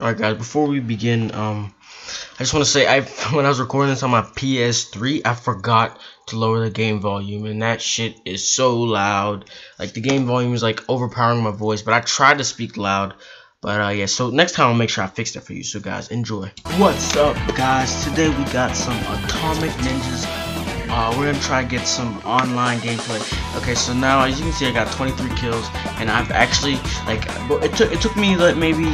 Alright guys, before we begin, um, I just want to say, I when I was recording this on my PS3, I forgot to lower the game volume, and that shit is so loud. Like, the game volume is, like, overpowering my voice, but I tried to speak loud. But, uh, yeah, so next time I'll make sure I fix that for you, so guys, enjoy. What's up, guys? Today we got some Atomic Ninjas uh, we're gonna try to get some online gameplay. Okay, so now as you can see, I got 23 kills, and I've actually like it took it took me like maybe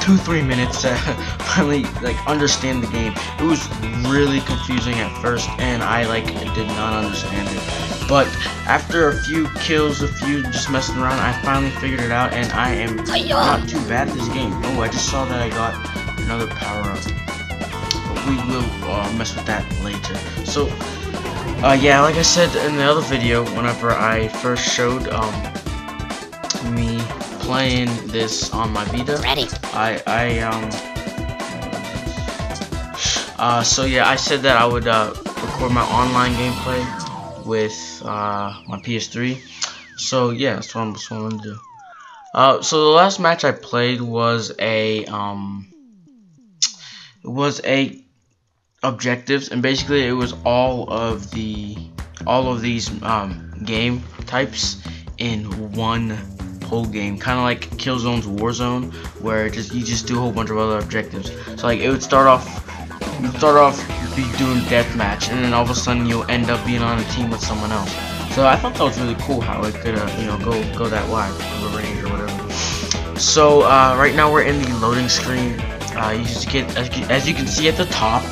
two three minutes to finally like understand the game. It was really confusing at first, and I like did not understand it. But after a few kills, a few just messing around, I finally figured it out, and I am not too bad at this game. Oh, I just saw that I got another power up. But we will uh, mess with that later. So uh, yeah, like I said in the other video, whenever I first showed um, me playing this on my Vita, Ready. I, I, um, uh, so yeah, I said that I would, uh, record my online gameplay with, uh, my PS3. So yeah, that's what I'm, that's what I'm gonna do. Uh, so the last match I played was a, um, was a objectives and basically it was all of the all of these um, game types in one whole game kind of like Killzone's Warzone where just you just do a whole bunch of other objectives. So like it would start off you start off you'd be doing deathmatch and then all of a sudden you'll end up being on a team with someone else. So I thought that was really cool how it could uh, you know go go that wide the range or whatever. So uh, right now we're in the loading screen. Uh, you just get as you can see at the top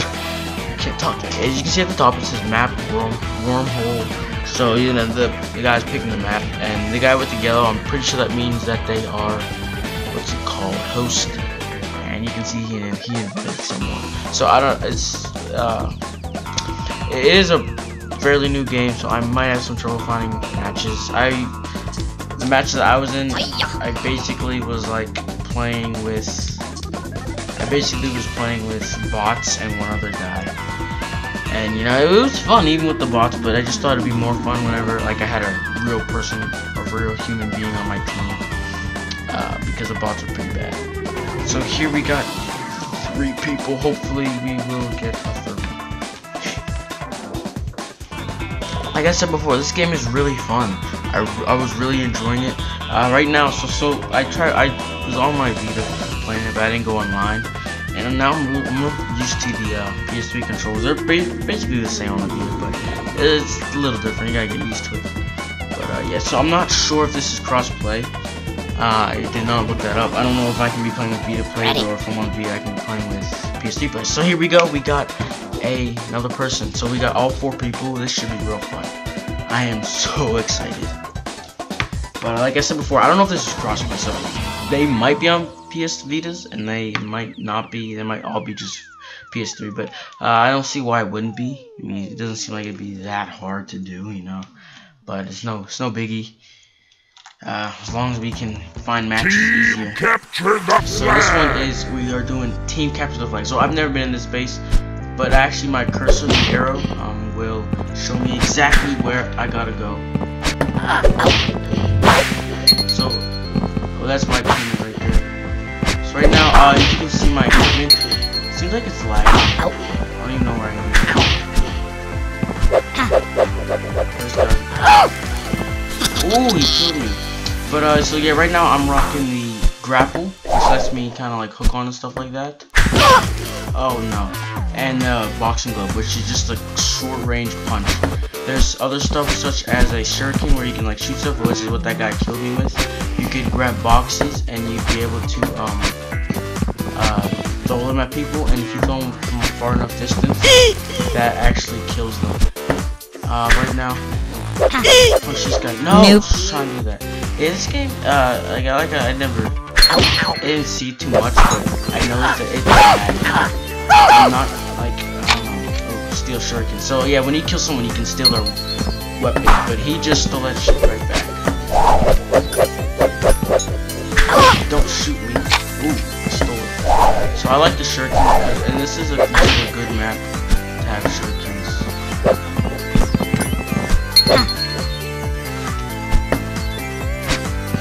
talk. As you can see at the top, it says map worm wormhole. So you know the the guy's picking the map, and the guy with the yellow, I'm pretty sure that means that they are what's it called, host. And you can see he he invited someone. So I don't. It's uh, it is a fairly new game, so I might have some trouble finding matches. I the match that I was in, I basically was like playing with I basically was playing with bots and one other guy. And you know, it was fun even with the bots, but I just thought it'd be more fun whenever like I had a real person, a real human being on my team. Uh, because the bots are pretty bad. So here we got three people. Hopefully we will get a third one. Like I said before, this game is really fun. I, I was really enjoying it. Uh, right now, so so I try I was on my Vita playing it, but I didn't go online. And now I'm, I'm used to the uh, PS3 controls. They're basically the same on the Vita, but it's a little different. You gotta get used to it. But uh, yeah, so I'm not sure if this is cross-play. Uh, I did not look that up. I don't know if I can be playing with Vita players or if I'm on Vita I can be playing with PS3 players. So here we go. We got a another person. So we got all four people. This should be real fun. I am so excited. But like I said before, I don't know if this is cross-play, so they might be on PS Vitas, and they might not be. They might all be just PS3. But uh, I don't see why it wouldn't be. I mean, it doesn't seem like it'd be that hard to do, you know. But it's no, it's no biggie. Uh, as long as we can find matches team easier. Capture the flag. so this one is we are doing team capture the flag. So I've never been in this base, but actually my cursor, the arrow, um, will show me exactly where I gotta go. So, well, that's my team right there. So right now, uh, you can see my equipment. Seems like it's lagging. I don't even know where I am. Ooh, he killed me. But, uh, so yeah, right now I'm rocking the grapple, which lets me kind of like hook on and stuff like that. Oh no. And uh, boxing glove, which is just a short range punch. There's other stuff such as a shuriken where you can like shoot stuff, which is what that guy killed me with. You could grab boxes and you'd be able to um, uh, throw them at people, and if you throw them from a far enough distance, that actually kills them. Uh, right now, punch this guy. No, nope. trying to do that. Yeah, this game, uh, like, like I never, I didn't see too much, but I know that it's bad. I'm not like, I don't know, oh, steal shuriken. So yeah, when you kill someone, you can steal their weapon, but he just stole that shit right back. Don't shoot me. So I like the shuriken, and this is a, good map to have shurikens.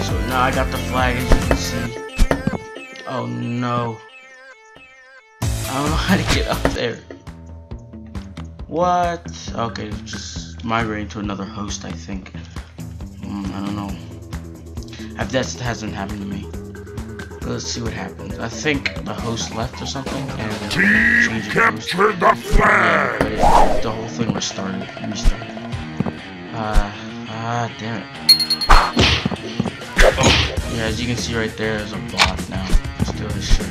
So now I got the flag, as you can see. Oh no. I don't know how to get up there. What? Okay, just migrating to another host, I think. Mm, I don't know. That hasn't happened to me. Let's see what happens. I think the host left or something, and Team captured the flag. Yeah, the whole thing restarted, restarted. Uh, ah, damn it. Yeah, as you can see right there, there's a bot now. Still his shirt.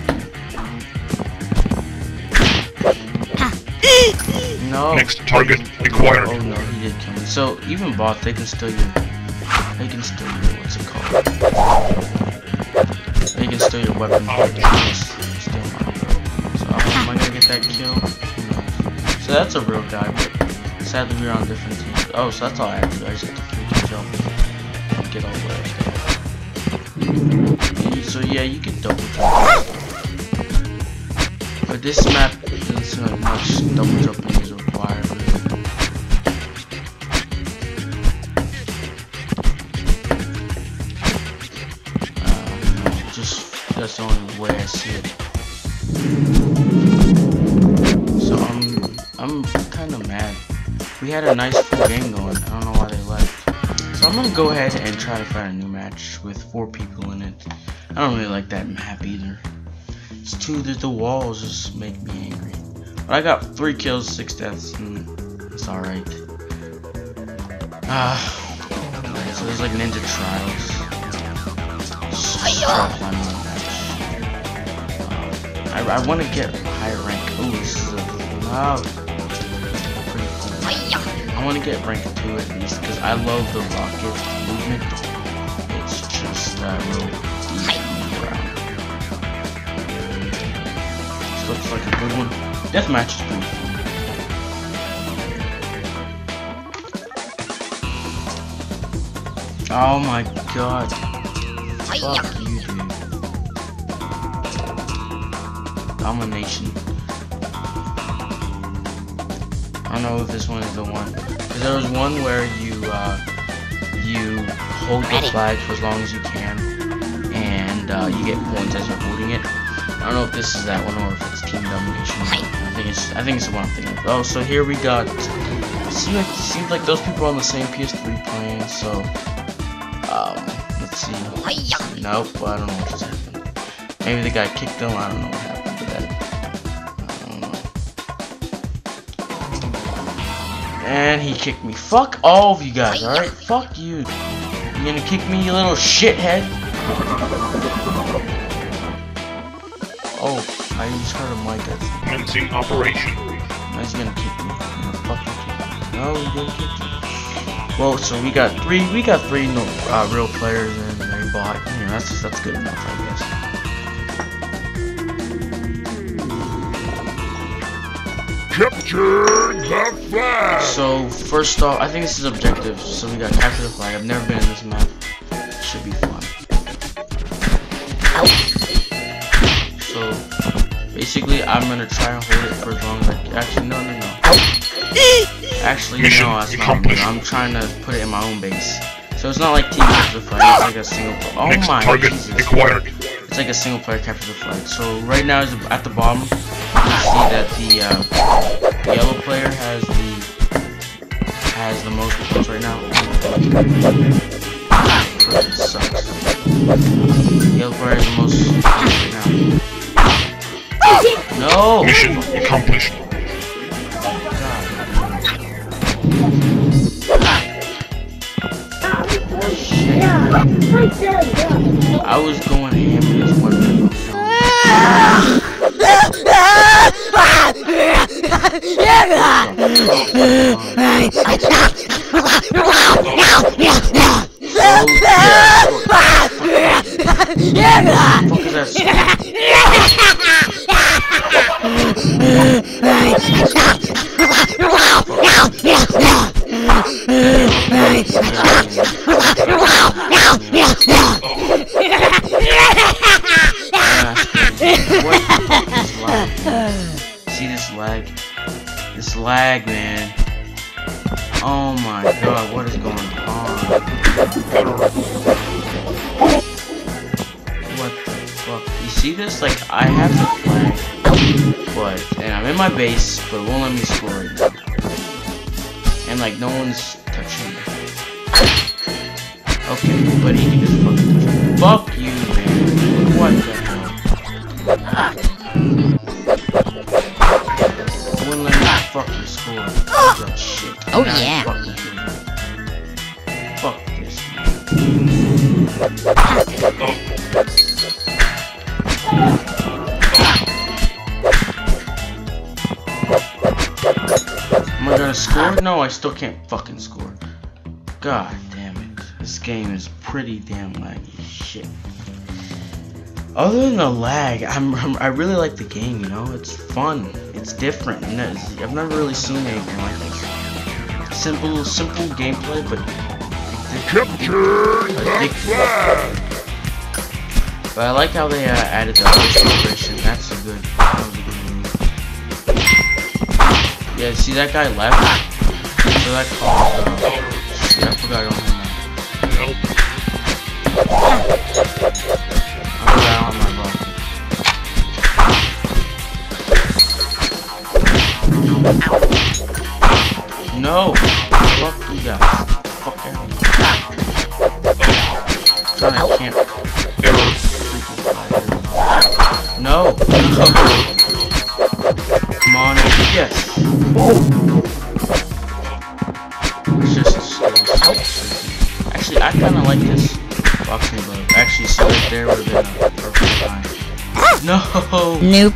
No. Next target acquired. Oh no, he did kill me. So even bots, they can steal your, they can steal your what's it called? They can steal your weapon. Steal. So am I gonna get that kill? So that's a real guy, but sadly we're on different teams. Oh, so that's all I have to do. I just have to freaking jump and get all the way upstairs. So yeah, you can double jump. But this map doesn't seem much double jumping is required. That's the only way I see it. So I'm I'm kind of mad. We had a nice full game going. I don't know why they left. So I'm gonna go ahead and try to find a new match with four people in it. I don't really like that map either. It's too that the walls just make me angry. But I got three kills, six deaths, and it's alright. Ah, uh, so there's like Ninja Trials. I, I want to get higher rank. Oh, this is a. Pretty cool. I want to get rank two at least because I love the rocket movement. It's just uh, real. This looks like a good one. Deathmatch is pretty fun. Oh my god. Fuck you, Domination. I don't know if this one is the one. Cause there was one where you uh, you hold the flag for as long as you can, and uh, you get points as you're holding it. I don't know if this is that one or if it's team domination. I think it's I think it's the one I'm thinking of. Oh, so here we got. Seems like seems like those people are on the same PS3 playing. So, um, let's see. Nope, I don't know what just happened. Maybe the guy kicked them. I don't know And he kicked me. Fuck all of you guys, alright? Fuck you. You gonna kick me, you little shithead? Oh, I just heard a mic that's Commencing operation. He's gonna kick me. He's gonna fucking kick me. No, he's gonna kick me. Well, so we got three. We got three no, uh, real players and a bot. Yeah, that's that's good enough, I guess. Capture the flag. So first off, I think this is objective. So we got capture the flag. I've never been in this map. Should be fun. So basically, I'm gonna try and hold it for as long as I can. Actually, no, no, no. Actually, Mission no, that's not. I'm trying to put it in my own base. So it's not like team capture the flag. It's like a single. Oh Next my Jesus. acquired. It's like a single player capture the flag. So right now, is at the bottom, see that the uh, yellow player has the has the most points right now. It sucks. Yellow player has the most points right now. No. Mission accomplished. I was going ham in this one. See this lag? This lag, man. Oh my god, what is going on? What the fuck? You see this? Like, I have the flag, but, and I'm in my base, but it won't let me score now. And, like, no one's touching me. Okay, but he can just fucking touch me. Fuck you, man. What the hell? It No, I still can't fucking score. God damn it. This game is pretty damn laggy. Shit. Other than the lag, I'm, I'm- i really like the game. You know, it's fun. It's different. it's- I've never really seen anything like this. Simple, simple gameplay, but Capture the flag! but I like how they uh, added the celebration. That's a good. That was a good move. Yeah, see that guy left. So that caused. I forgot have my. Help. I forgot don't my. No! Fuck you guys. No! Nope.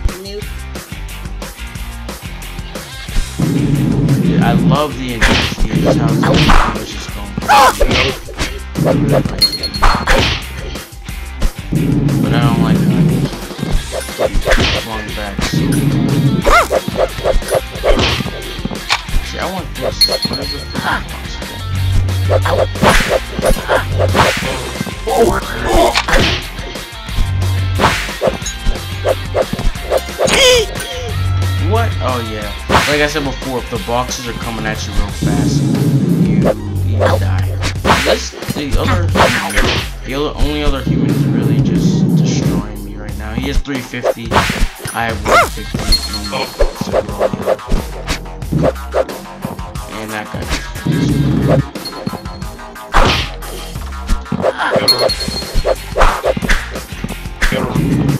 Dude, I love the intensity of this house. Everything was just going crazy. I really like it. But I don't like long back. So. See, I want this. What is the Oh yeah. Like I said before, if the boxes are coming at you real fast, you you die. This the other the other only other human is really just destroying me right now. He has 350. I have 150. And, that guy. Error.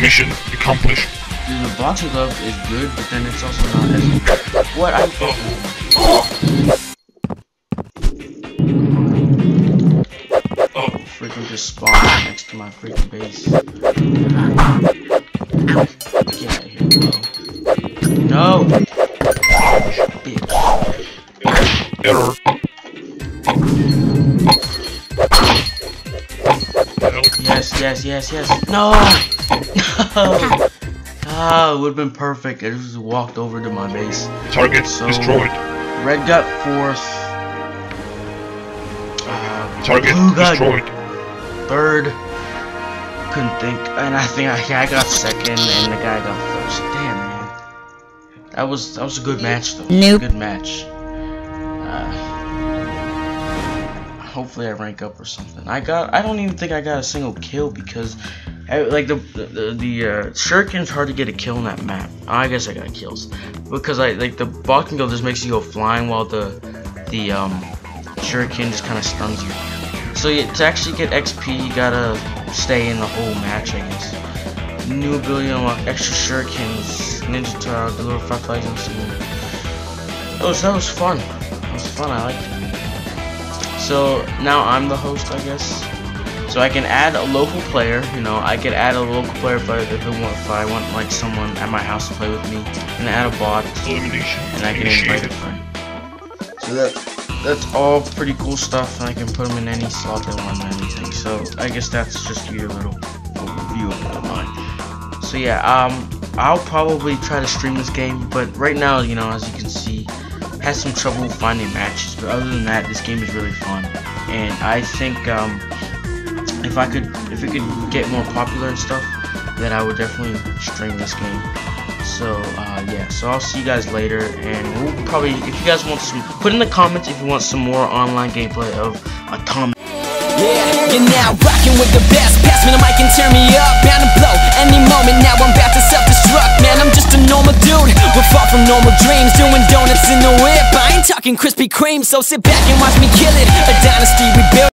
Mission accomplished. Dude, the boxing glove is good, but then it's also not as what I Oh, freaking just spawned next to my freaking base. Yes, yes, yes, yes. No! No! Ah, it would have been perfect. I just walked over to my base. Target So- destroyed. Red got fourth. Uh, Target blue got destroyed. third. Couldn't think, and I think I, I got second, and the guy got first. Damn, man. That was that was a good match, though. Nope. Good match. Uh, hopefully, I rank up or something. I got. I don't even think I got a single kill because, I, like the the the uh, shuriken's hard to get a kill in that map. I guess I got kills because I like the boxing glove just makes you go flying while the the um shuriken just kind of stuns you. So yeah, to actually get XP, you gotta stay in the whole match, I guess. New ability unlock extra shurikens, ninja turtle, deliver five items. That was that was fun. That was fun. I liked it. So now I'm the host, I guess. So I can add a local player. You know, I could add a local player if I if I want if I want like someone at my house to play with me, and add a bot and I can invite a friend. So that that's all pretty cool stuff, and I can put them in any slot I want and anything. So I guess that's just your little overview of mine. So yeah, um, I'll probably try to stream this game, but right now, you know, as you can see, has some trouble finding matches. But other than that, this game is really fun, and I think um, if I could, if it could get more popular and stuff, then I would definitely stream this game. So uh, yeah, so I'll see you guys later, and we'll probably, if you guys want some, put in the comments if you want some more online gameplay of Atomic. Yeah, you're now rocking with the best. Pass me the mic and turn me up. Bound to blow any moment. Now I'm about to Man, I'm just a normal dude. We're far from normal dreams. Doing donuts in the whip. I ain't talking Krispy Kreme, so sit back and watch me kill it. A dynasty we built.